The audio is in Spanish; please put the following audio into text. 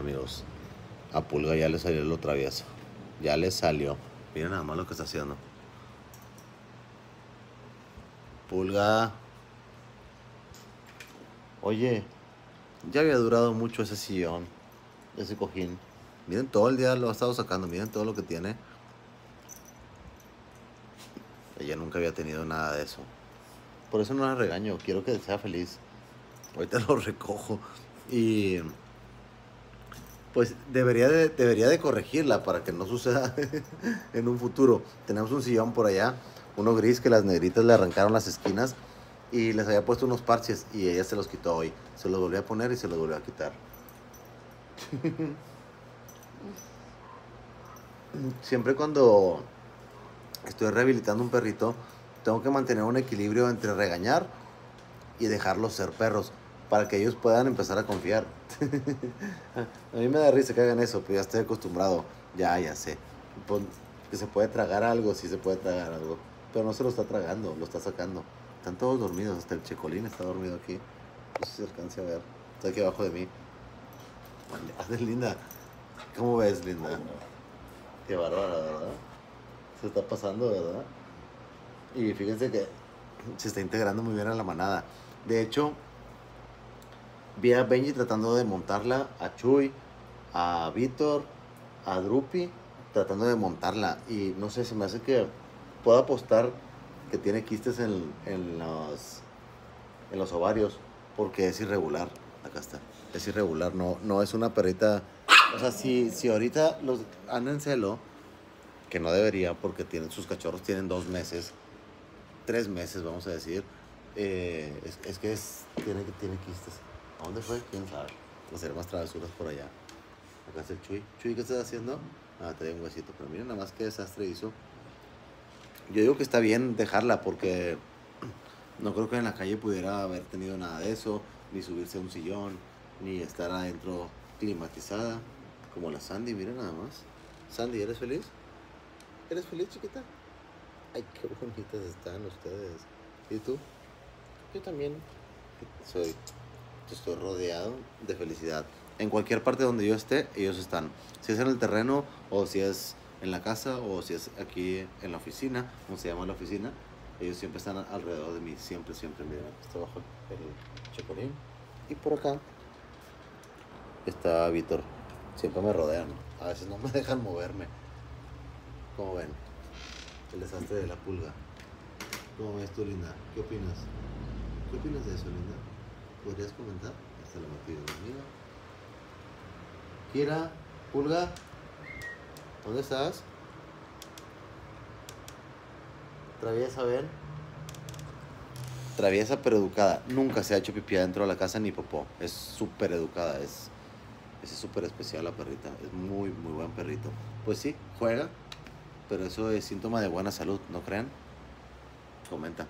amigos. A Pulga ya le salió lo travieso. Ya le salió. Miren nada más lo que está haciendo. Pulga. Oye, ya había durado mucho ese sillón, ese cojín. Miren, todo el día lo ha estado sacando. Miren todo lo que tiene. Ella nunca había tenido nada de eso. Por eso no la regaño. Quiero que sea feliz. Ahorita lo recojo. Y pues debería de, debería de corregirla para que no suceda en un futuro. Tenemos un sillón por allá, uno gris que las negritas le arrancaron las esquinas y les había puesto unos parches y ella se los quitó hoy. Se los volvió a poner y se los volvió a quitar. Siempre cuando estoy rehabilitando un perrito, tengo que mantener un equilibrio entre regañar y dejarlos ser perros para que ellos puedan empezar a confiar. a mí me da risa que hagan eso, pero ya estoy acostumbrado. Ya, ya sé. Que se puede tragar algo, sí se puede tragar algo. Pero no se lo está tragando, lo está sacando. Están todos dormidos, hasta el checolín está dormido aquí. No sé si se alcance a ver. Está aquí abajo de mí. Haces linda. ¿Cómo ves, linda? Qué bárbara, ¿verdad? Se está pasando, ¿verdad? Y fíjense que se está integrando muy bien a la manada. De hecho, vi a Benji tratando de montarla, a Chuy, a Víctor, a Drupi, tratando de montarla. Y no sé, se me hace que puedo apostar que tiene quistes en, en, los, en los ovarios, porque es irregular. Acá está. Es irregular, no, no es una perrita. O sea, si, si ahorita los andan en celo, que no debería, porque tienen, sus cachorros tienen dos meses, tres meses, vamos a decir, eh, es, que es, tiene, tiene quistes. ¿A dónde fue? ¿Quién sabe? Hacer más travesuras por allá. Acá está el Chuy. Chuy, ¿qué estás haciendo? Ah, trae un huesito. Pero miren nada más qué desastre hizo. Yo digo que está bien dejarla porque no creo que en la calle pudiera haber tenido nada de eso, ni subirse a un sillón, ni estar adentro climatizada, como la Sandy, miren nada más. Sandy, ¿eres feliz? ¿Eres feliz, chiquita? Ay, qué bonitas están ustedes. ¿Y tú? Yo también soy estoy rodeado de felicidad. En cualquier parte donde yo esté, ellos están. Si es en el terreno, o si es en la casa, o si es aquí en la oficina, como se llama la oficina, ellos siempre están alrededor de mí, siempre, siempre. Miren, está abajo el chocolín. Y por acá está Víctor. Siempre me rodean. A veces no me dejan moverme. Como ven, el desastre de la pulga. ¿Cómo ves tú, Linda? ¿Qué opinas? ¿Qué opinas de eso, Linda? ¿Podrías comentar? Hasta la batida dormida. Kira, Pulga, ¿dónde estás? Traviesa, ven. Traviesa pero educada. Nunca se ha hecho pipí dentro de la casa ni popó. Es súper educada. Es es súper especial la perrita. Es muy, muy buen perrito. Pues sí, juega. Pero eso es síntoma de buena salud, ¿no creen? Comenta.